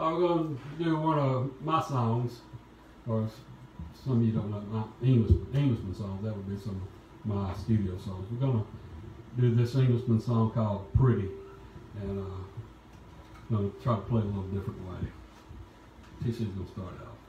I'm going to do one of my songs, or some of you don't know my English Englishman songs. That would be some of my studio songs. We're going to do this Englishman song called "Pretty," and uh, I'm going to try to play it a little different way. TC's going to start out.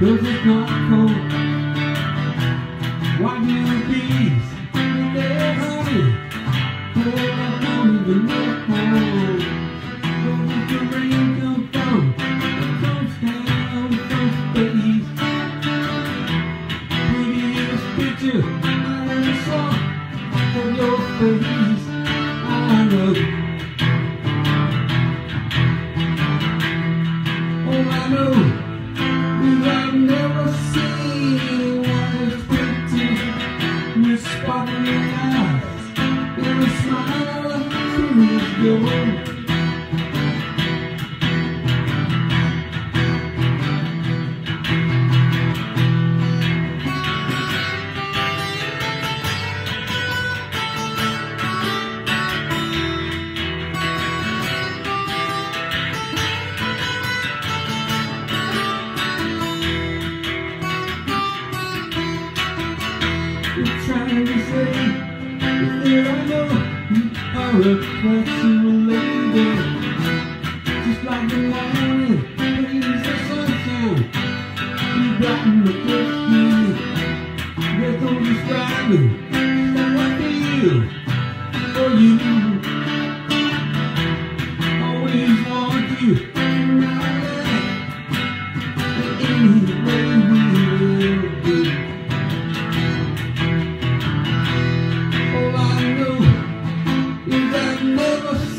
Cause it's not cold. Why do they're honey? Well, I don't even. Where does the rain come from? It comes down from space. Prettiest picture I ever saw of your face. You're trying to reflect you later Just like the morning, brings the sunshine You got me I feel For you. 내 것이